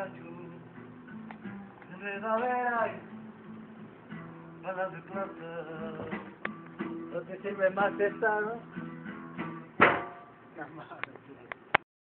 baciu Primavera Para de planta No te sirve ¿no?